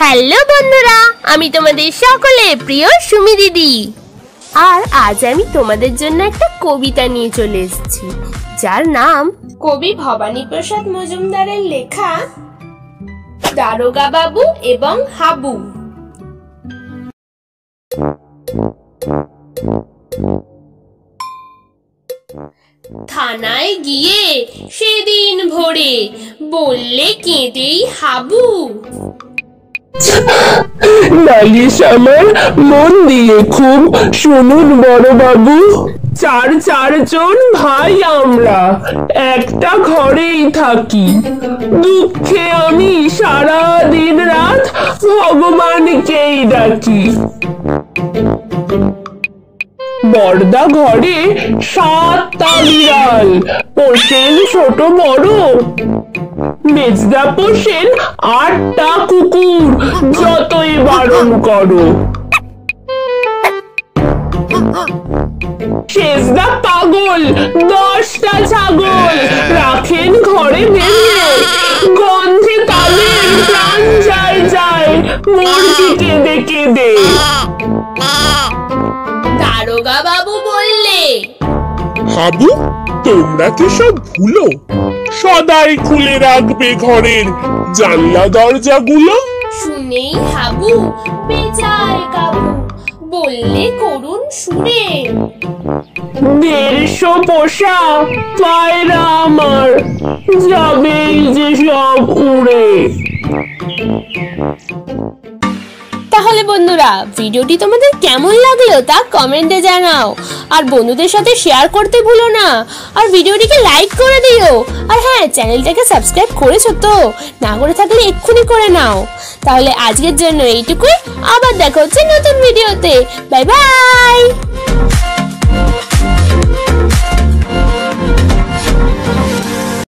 Hello বন্ধুরা, আমি তোমাদের সকলে প্রিয় সুমি দিদি। আর আজ আমি তোমাদের জন্য একটা কবিতা নিয়ে চলে এসেছি, যার নাম কবি ভবানী প্রসাদ মজুমদারের লেখা দারোগা বাবু এবং হাবু। থানায় গিয়ে সেদিন ভোরে বললে কেঁদেই হাবু। নালিশ আমার মন দিয়ে খুব শুনুন বড় বাবু। চার চারজন ভাই আমরা, একটা ঘরেই থাকি। দুঃখে আমি সারা দিন রাত ভগবানকেই ডাকি। বর্দা ঘরে সাতটা বিড়াল পোষেন ছোট বড়। মেজদা পোষেন আটটা কুকুর। যতই বারণ করো। শেষদা পাগল দশটা ছাগল। রাখেন ঘরে বেঁধে গন্ধে তাদের প্রাণ যায় যায় মুরগি কেঁদে কেঁদে দারোগা বাবু বললে হাবু তোমরা কি সব ভুলো? সদাই খুলে রাখবে ঘরের জানলা দরজাগুলো। শুনেই হাবু বেজায় কাবু বললে করুন সুরে। দেড়শো পোষা পায়রা আমার যাবেই যে সব উড়ে। তাহলে বন্ধুরা ভিডিওটি তোমাদের কেমন লাগল তা কমেন্টে জানাও। আর বন্ধুদের সাথে শেয়ার করতে ভুলো না। আর ভিডিওটিকে লাইক করে দিও। আর হ্যাঁ চ্যানেলটাকে সাবস্ক্রাইব করেছ তো? না করে থাকলে এক্ষুনি করে নাও। তাহলে আজকের জন্য এইটুকুই। আবার দেখা হচ্ছে নতুন ভিডিওতে বাই বাই